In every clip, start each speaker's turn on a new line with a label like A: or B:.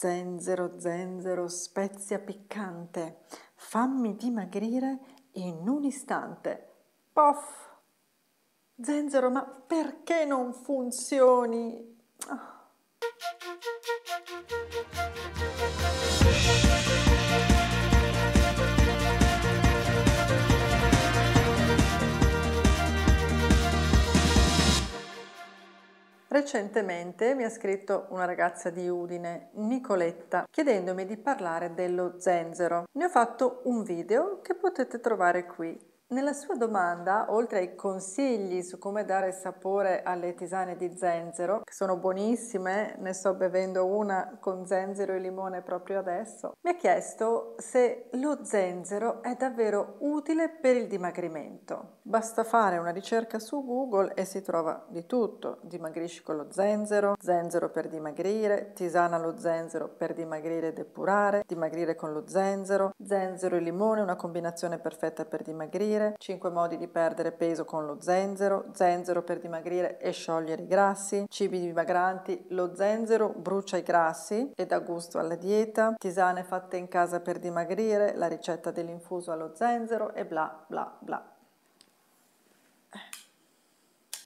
A: Zenzero, zenzero, spezia piccante, fammi dimagrire in un istante. Poff! Zenzero, ma perché non funzioni? Oh. Recentemente mi ha scritto una ragazza di Udine, Nicoletta, chiedendomi di parlare dello zenzero. Ne ho fatto un video che potete trovare qui. Nella sua domanda, oltre ai consigli su come dare sapore alle tisane di zenzero, che sono buonissime, ne sto bevendo una con zenzero e limone proprio adesso, mi ha chiesto se lo zenzero è davvero utile per il dimagrimento. Basta fare una ricerca su Google e si trova di tutto. Dimagrisci con lo zenzero, zenzero per dimagrire, tisana allo zenzero per dimagrire e depurare, dimagrire con lo zenzero, zenzero e limone, una combinazione perfetta per dimagrire dimagrire, 5 modi di perdere peso con lo zenzero, zenzero per dimagrire e sciogliere i grassi, cibi dimagranti, lo zenzero brucia i grassi e dà gusto alla dieta, tisane fatte in casa per dimagrire, la ricetta dell'infuso allo zenzero e bla bla bla.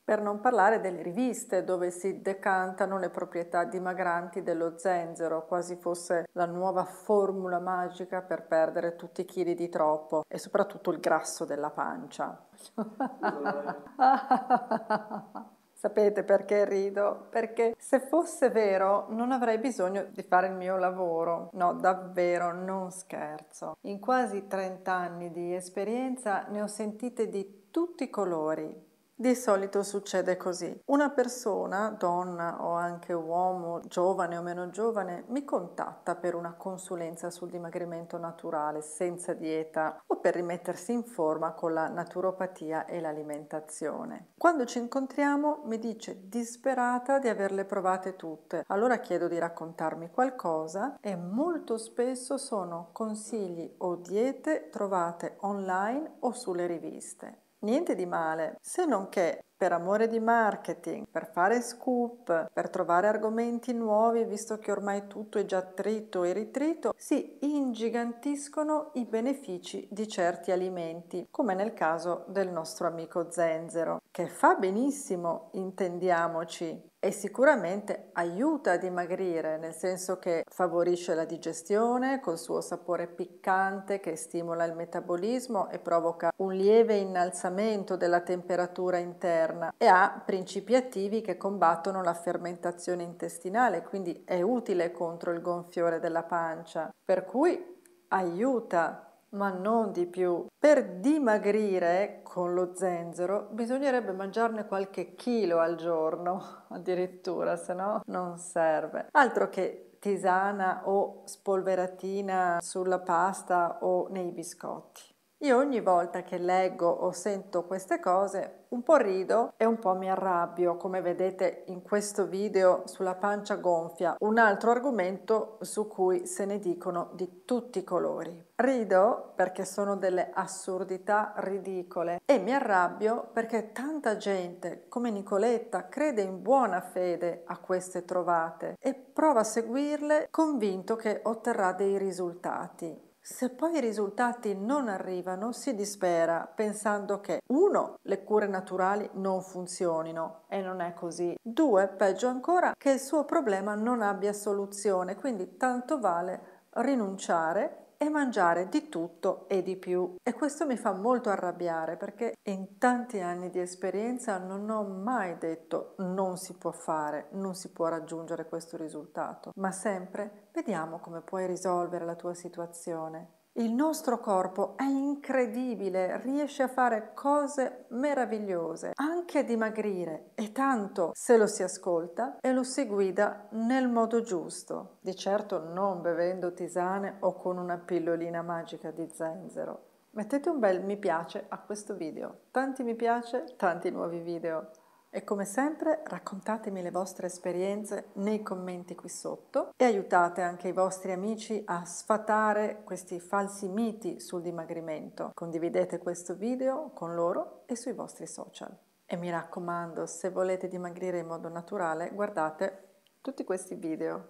A: Per non parlare delle riviste dove si decantano le proprietà dimagranti dello zenzero, quasi fosse la nuova formula magica per perdere tutti i chili di troppo e soprattutto il grasso della pancia. Sapete perché rido? Perché se fosse vero non avrei bisogno di fare il mio lavoro. No, davvero, non scherzo. In quasi 30 anni di esperienza ne ho sentite di tutti i colori, di solito succede così. Una persona, donna o anche uomo, giovane o meno giovane, mi contatta per una consulenza sul dimagrimento naturale senza dieta o per rimettersi in forma con la naturopatia e l'alimentazione. Quando ci incontriamo mi dice disperata di averle provate tutte, allora chiedo di raccontarmi qualcosa e molto spesso sono consigli o diete trovate online o sulle riviste. Niente di male, se non che per amore di marketing, per fare scoop, per trovare argomenti nuovi, visto che ormai tutto è già trito e ritrito, si ingigantiscono i benefici di certi alimenti, come nel caso del nostro amico zenzero, che fa benissimo, intendiamoci, e sicuramente aiuta a dimagrire, nel senso che favorisce la digestione col suo sapore piccante che stimola il metabolismo e provoca un lieve innalzamento della temperatura interna e ha principi attivi che combattono la fermentazione intestinale, quindi è utile contro il gonfiore della pancia, per cui aiuta ma non di più. Per dimagrire con lo zenzero bisognerebbe mangiarne qualche chilo al giorno, addirittura, se no non serve. Altro che tisana o spolveratina sulla pasta o nei biscotti. Io ogni volta che leggo o sento queste cose un po' rido e un po' mi arrabbio, come vedete in questo video sulla pancia gonfia, un altro argomento su cui se ne dicono di tutti i colori. Rido perché sono delle assurdità ridicole e mi arrabbio perché tanta gente come Nicoletta crede in buona fede a queste trovate e prova a seguirle convinto che otterrà dei risultati. Se poi i risultati non arrivano, si dispera pensando che uno, le cure naturali non funzionino e non è così. Due, peggio ancora, che il suo problema non abbia soluzione, quindi tanto vale rinunciare e mangiare di tutto e di più. E questo mi fa molto arrabbiare perché in tanti anni di esperienza non ho mai detto non si può fare, non si può raggiungere questo risultato, ma sempre vediamo come puoi risolvere la tua situazione. Il nostro corpo è incredibile, riesce a fare cose meravigliose, anche dimagrire e tanto se lo si ascolta e lo si guida nel modo giusto, di certo non bevendo tisane o con una pillolina magica di zenzero. Mettete un bel mi piace a questo video, tanti mi piace, tanti nuovi video. E come sempre raccontatemi le vostre esperienze nei commenti qui sotto e aiutate anche i vostri amici a sfatare questi falsi miti sul dimagrimento. Condividete questo video con loro e sui vostri social. E mi raccomando, se volete dimagrire in modo naturale, guardate tutti questi video.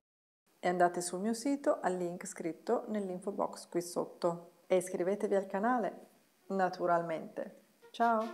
A: e andate sul mio sito al link scritto nell'info box qui sotto e iscrivetevi al canale, naturalmente. Ciao.